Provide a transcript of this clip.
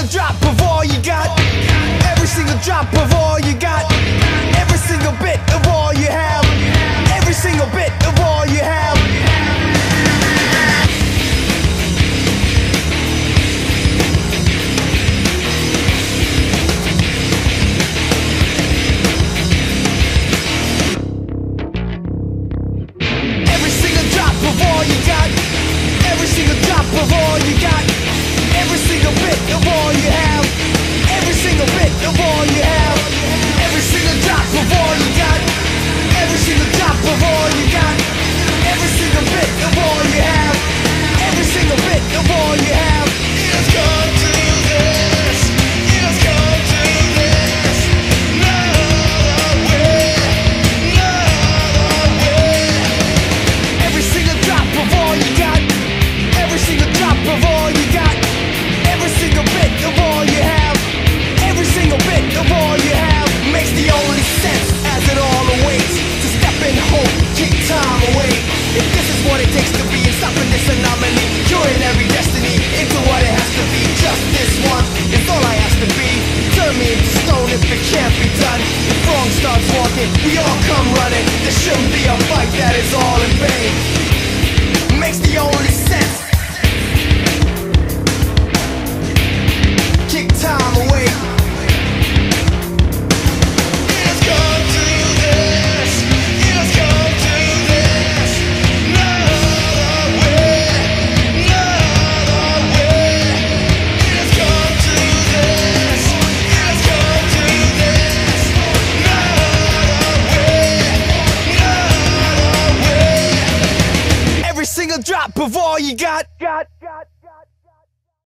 single drop of all you got. Every single drop of all single drop of all you got. got, got.